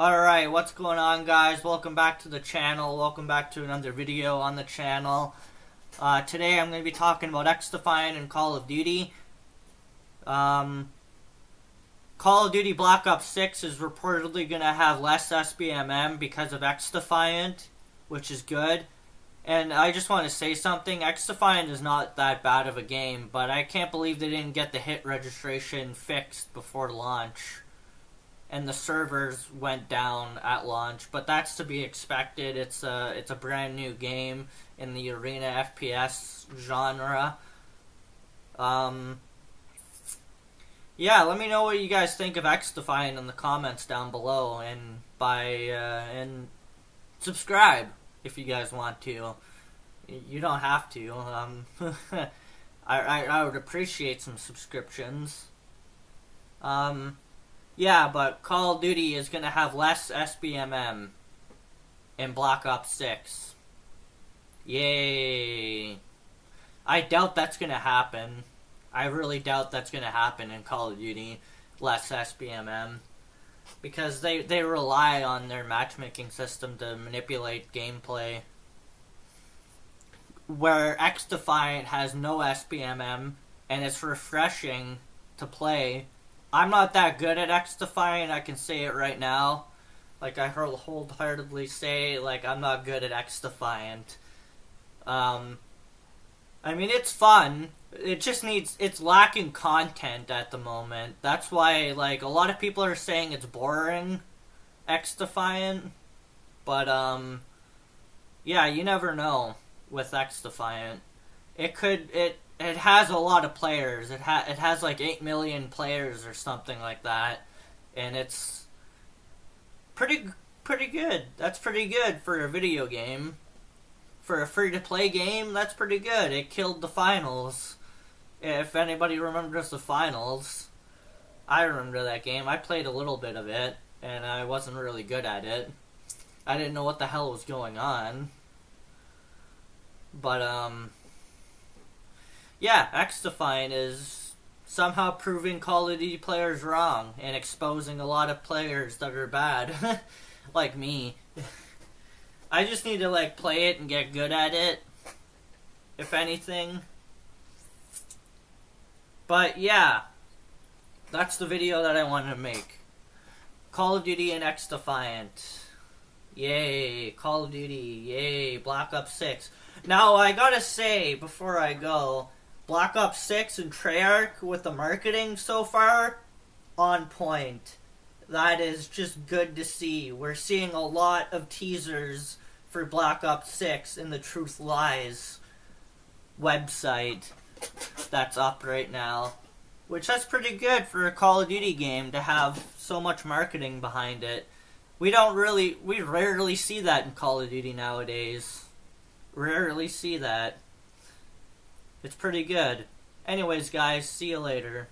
Alright, what's going on guys? Welcome back to the channel. Welcome back to another video on the channel. Uh, today I'm going to be talking about XDefiant and Call of Duty. Um, Call of Duty Black Ops 6 is reportedly going to have less SBMM because of XDefiant, which is good. And I just want to say something. XDefiant is not that bad of a game, but I can't believe they didn't get the hit registration fixed before launch and the servers went down at launch, but that's to be expected. It's a it's a brand new game in the arena FPS genre. Um, yeah, let me know what you guys think of XDefiant in the comments down below, and by uh, and subscribe if you guys want to. You don't have to. Um, I, I I would appreciate some subscriptions. Um. Yeah, but Call of Duty is going to have less SBMM in Black Ops 6. Yay. I doubt that's going to happen. I really doubt that's going to happen in Call of Duty. Less SBMM. Because they, they rely on their matchmaking system to manipulate gameplay. Where XDefiant has no SBMM and it's refreshing to play I'm not that good at XDefiant. I can say it right now. Like I wholeheartedly say, like I'm not good at XDefiant. Um, I mean it's fun. It just needs. It's lacking content at the moment. That's why, like, a lot of people are saying it's boring. XDefiant, but um, yeah, you never know with XDefiant. It could it it has a lot of players. It ha- it has like eight million players or something like that, and it's pretty pretty good. That's pretty good for a video game. For a free to play game, that's pretty good. It killed the finals. If anybody remembers the finals, I remember that game. I played a little bit of it, and I wasn't really good at it. I didn't know what the hell was going on. But um yeah, XDefiant is somehow proving Call of Duty players wrong and exposing a lot of players that are bad, like me. I just need to like play it and get good at it, if anything. But yeah, that's the video that I wanted to make. Call of Duty and X Defiant. Yay, Call of Duty, yay, Black Ops 6. Now, I gotta say, before I go, Black Ops 6 and Treyarch with the marketing so far, on point. That is just good to see. We're seeing a lot of teasers for Black Ops 6 in the Truth Lies website that's up right now. Which that's pretty good for a Call of Duty game to have so much marketing behind it. We don't really, we rarely see that in Call of Duty nowadays. Rarely see that. It's pretty good. Anyways, guys, see you later.